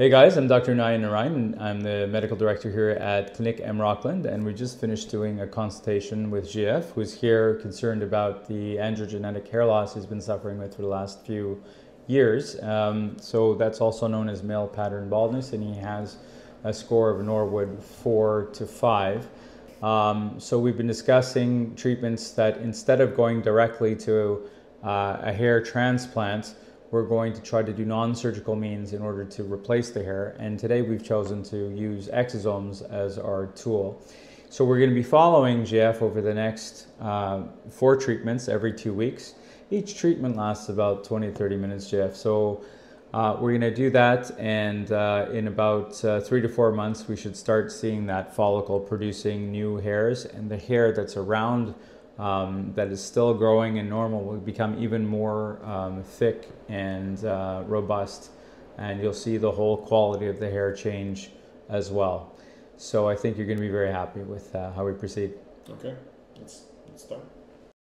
Hey guys, I'm Dr. Naya Narine. I'm the medical director here at Clinic M. Rockland, and we just finished doing a consultation with GF, who's here concerned about the androgenetic hair loss he's been suffering with for the last few years. Um, so that's also known as male pattern baldness, and he has a score of Norwood 4 to 5. Um, so we've been discussing treatments that instead of going directly to uh, a hair transplant, we're going to try to do non-surgical means in order to replace the hair. And today we've chosen to use exosomes as our tool. So we're going to be following GF over the next uh, four treatments every two weeks. Each treatment lasts about 20 30 minutes, Jeff. So uh, we're going to do that, and uh, in about uh, three to four months, we should start seeing that follicle producing new hairs, and the hair that's around um, that is still growing and normal will become even more um, thick and uh, robust, and you'll see the whole quality of the hair change as well. So I think you're going to be very happy with uh, how we proceed. Okay, let's, let's start.